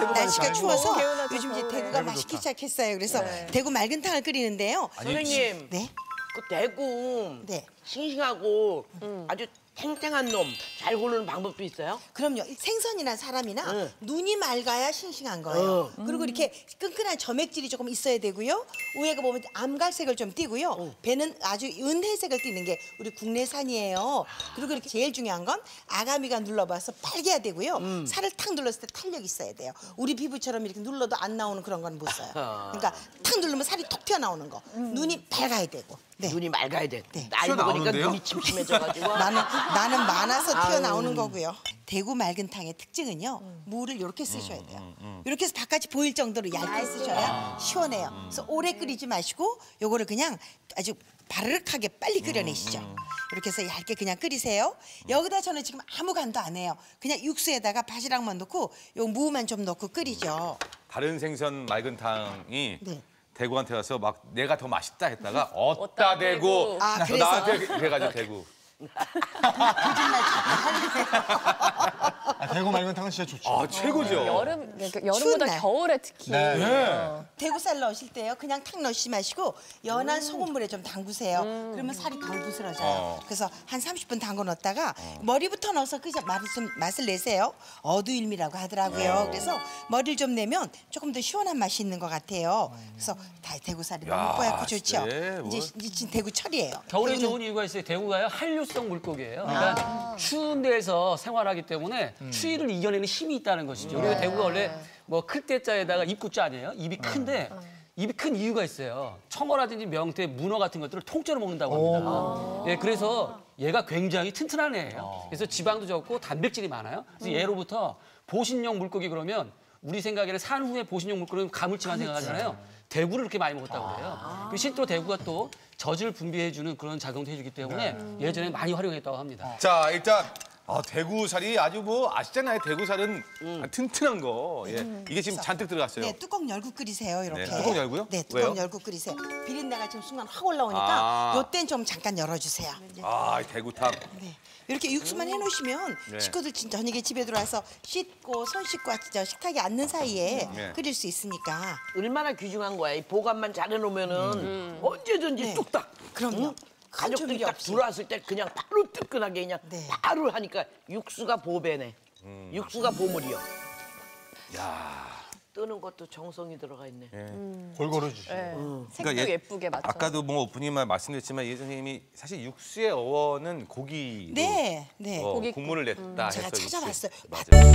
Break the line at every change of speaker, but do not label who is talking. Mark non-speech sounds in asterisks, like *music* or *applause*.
날씨가 추워서 요즘 이제. 대구가 맛있기 시작했어요. 그래서 대구 맑은탕을 끓이는데요.
선생님,
네,
그 대구
네.
싱싱하고 아주 탱탱한 놈 잘 고르는 방법도 있어요?
그럼요. 생선이나 사람이나
응.
눈이 맑아야 싱싱한 거예요. 그리고 이렇게 끈끈한 점액질이 조금 있어야 되고요. 위에가 보면 암갈색을 좀 띠고요. 배는 아주 은혜색을 띠는 게 우리 국내산이에요. 그리고 이렇게 제일 중요한 건 아가미가 눌러봐서 빨개야 되고요. 살을 탁 눌렀을 때 탄력 있어야 돼요. 우리 피부처럼 이렇게 눌러도 안 나오는 그런 건 못 써요. *laughs* 그러니까 탁 누르면 살이 톡 튀어나오는 거. 눈이 밝아야 되고. 네.
눈이 맑아야 돼.
네.
나이 먹 으니까
튀어나오는데요?
눈이 침침해져가지고. *laughs*
나는 나는 많아서 튀어나오는 거고요. 대구 맑은탕의 특징은요. 물을 이렇게 쓰셔야 돼요. 이렇게 해서 바깥이 보일 정도로 얇게 쓰셔야 시원해요. 그래서 오래 끓이지 마시고 요거를 그냥 아주 바르륵하게 빨리 끓여내시죠. 이렇게 해서 얇게 그냥 끓이세요. 여기다 저는 지금 아무 간도 안 해요. 그냥 육수에다가 바지락만 넣고 요 무만 좀 넣고 끓이죠.
다른 생선 맑은탕이
네.
대구한테 가서 막 내가 더 맛있다 했다가 *laughs* 어따 대구.
아,
너
그래서?
나한테 그래가지고 대구.
아, *laughs* 대구 맑은탕은 진짜 좋죠.
아 최고죠.
여름 그러니까
추운
여름보다
날.
겨울에 특히.
네.
대구살 넣으실 때요. 그냥 탁 넣으시지 마시고 연한 소금물에 좀 담그세요. 그러면 살이 덜 부스러져요.
어.
그래서 한 30분 담궈 놓았다가 머리부터 넣어서 그 맛을, 좀, 맛을 내세요. 어두일미라고 하더라고요. 그래서 머리를 좀 내면 조금 더 시원한 맛이 있는 것 같아요. 그래서 다 대구살이
야,
너무 뽀얗고 좋죠.
네, 뭐.
이제, 이제 지금 대구철이에요.
겨울에
대구는-
좋은 이유가 있어요. 대구가요 한류성 물고기예요. 그러니까 추운 데에서 생활하기 때문에 추 위를 이겨내는 힘이 있다는 것이죠. 그리고 대구가 원래 뭐 클 때자에다가 입구자 아니에요? 입이 큰데 입이 큰 이유가 있어요. 청어라든지 명태, 문어 같은 것들을 통째로 먹는다고 합니다. 예, 그래서 얘가 굉장히 튼튼한 애예요. 그래서 지방도 적고 단백질이 많아요. 그래서 얘로부터 보신용 물고기 그러면 우리 생각에는 산후에 보신용 물고기는 가물치만 생각하잖아요. 대구를 그렇게 많이 먹었다고 그래요. 그리고 실제로 대구가 또 젖을 분비해주는 그런 작용도 해주기 때문에 예전에 많이 활용했다고 합니다.
자 일단 아, 대구살이 아주 뭐 아시잖아요. 대구살은 아, 튼튼한 거. 예. 이게 지금 잔뜩 들어갔어요.
네, 뚜껑 열고 끓이세요, 이렇게.
네, 뚜껑 열고요?
네, 뚜껑
왜요?
열고 끓이세요. 비린내가 지금 순간 확 올라오니까
아.
요땐 좀 잠깐 열어주세요.
아이 대구탕.
네. 이렇게 육수만 해놓으시면
네.
식구들 진짜 저녁에 집에 들어와서 씻고 손 씻고 진짜 식탁에 앉는 사이에
네.
끓일 수 있으니까.
얼마나 귀중한 거야. 이 보관만 잘 해놓으면 은 언제든지
네.
뚝딱.
그럼요. 큰
가족들이 딱
없이.
들어왔을 때 그냥 바로 뜨끈하게 그냥
네.
바로 하니까 육수가 보배네. 육수가 보물이요.
야.
뜨는 것도 정성이 들어가 있네.
골고루 주죠.
네. 색도
그러니까 예-
예쁘게 맞춰.
아까도 뭐 오프닝만 말씀드렸지만 이 선생님이 사실 육수의 어원은 고기.
네, 네.
어,
고기-
국물을 냈다
제가
해서 육수.
찾아봤어요.
맞아요.